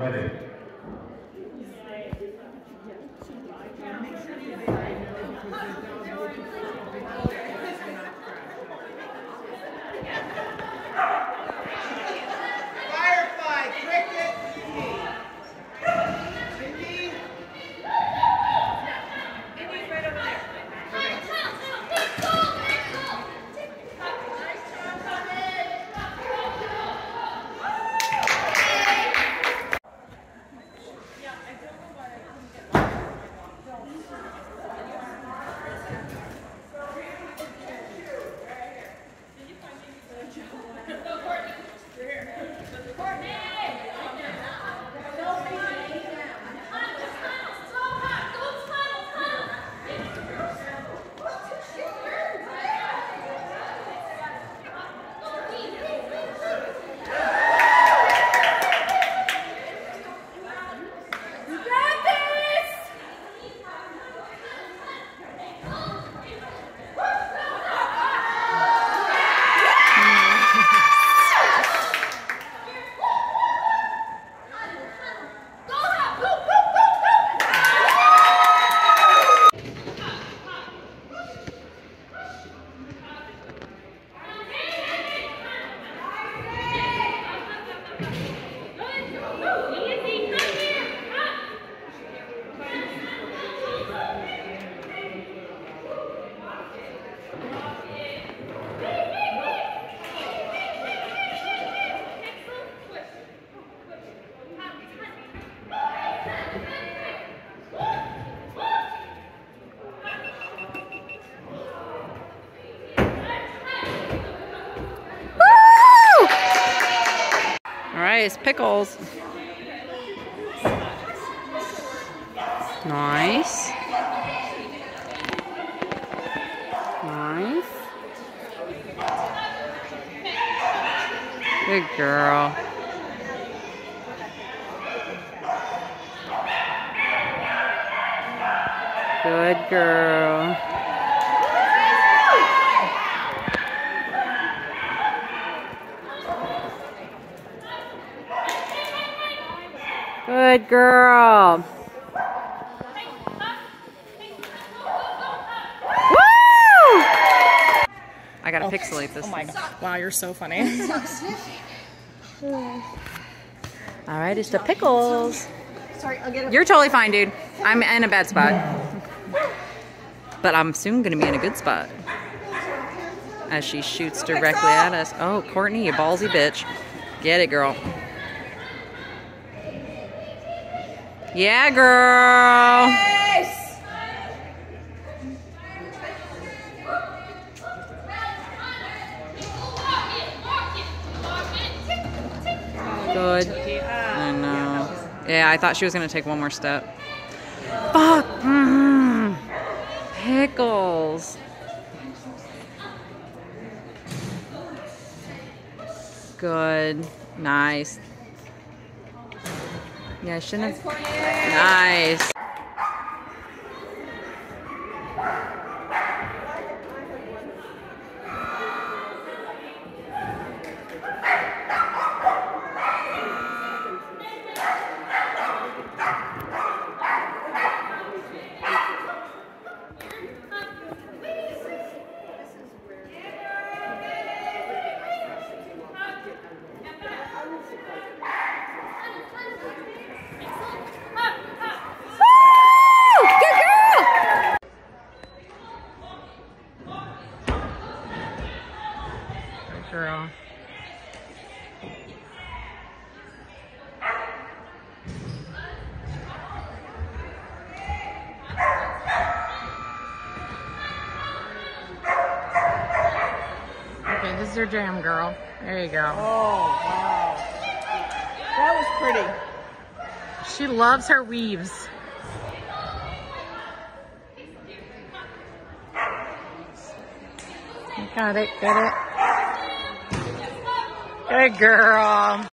Ready. It's pickles. Nice. Nice. Good girl. Good girl. Good girl. Woo! I gotta pixelate this. Oh my thing. god. Wow, you're so funny. All right, it's the pickles. Sorry, I'll get You're totally fine, dude. I'm in a bad spot. But I'm soon gonna be in a good spot. As she shoots directly at us. Oh, Courtney, you ballsy bitch. Get it, girl. Yeah, girl. Good. I know. Yeah, I thought she was gonna take one more step. Fuck. Mm. Pickles. Good. Nice. Yeah, I shouldn't have. Nice. Woo! Good girl! Good girl. Okay, this is your jam, girl. There you go. Oh, wow. That was pretty. She loves her weaves. Got it, got it. Good girl.